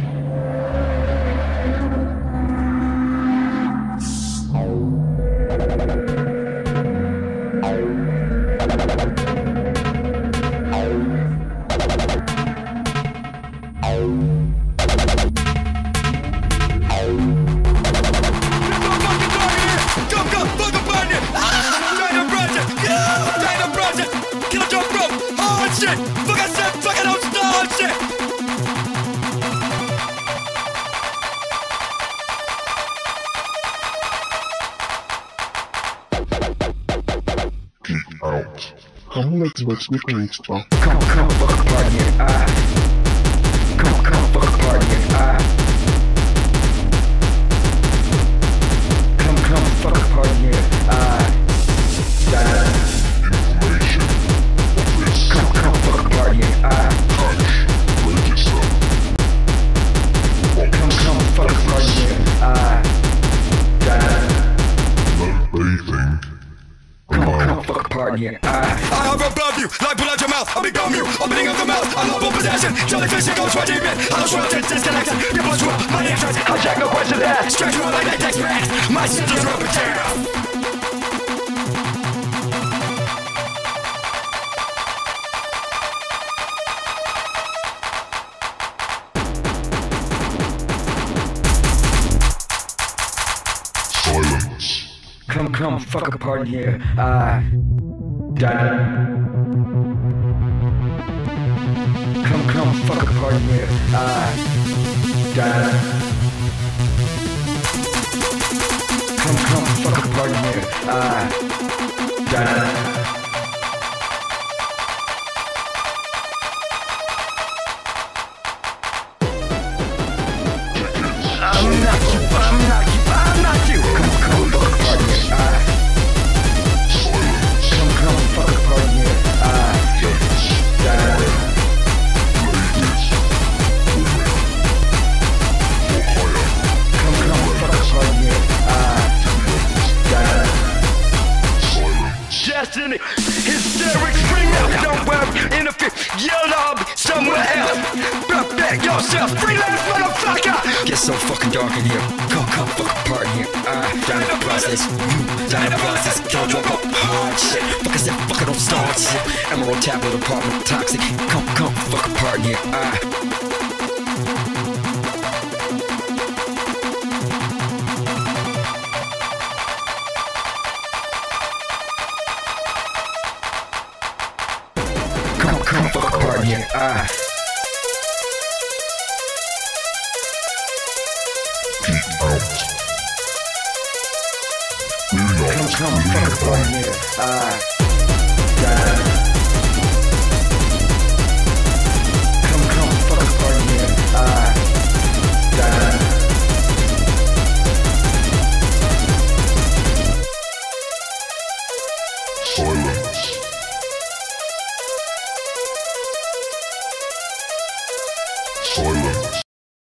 out. Kamu lagi sebagai principal. Come, come, fuck party and I. Come, come, fuck party and I. Come, ah. Allowed. fuck party and I. I hover you, like pull out your mouth. I'll become you, opening up the mouth. I love possession. Jellyfish, it goes right deep in. I don't sweat, it's disconnected. Your blood's raw, my name tries Hijack, no questions asked. Stretch you like that express. My systems are up and down. Come, come, fuck a party here. Uh, I. Come, come, fuck a party here. I. Ah. Come, come, fuck a party here. I. I'm Destiny, hysterics, scream out. Don't worry, interfere. Yell, I'll be somewhere else. Prepare yourself, freelance motherfucker. Gets so fucking dark in here. Come, come, fuck a party here. I. Down in the process. You. Down the process. Kill drunk up. Hard shit. Fuck I said, fuck it, don't start shit. Emerald tablet apartment. Toxic. Come, come, fuck a party here. I. here. I. Keep out. Do not Come, come, on. here. Ah. I.